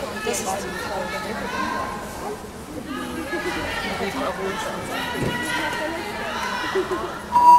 This is the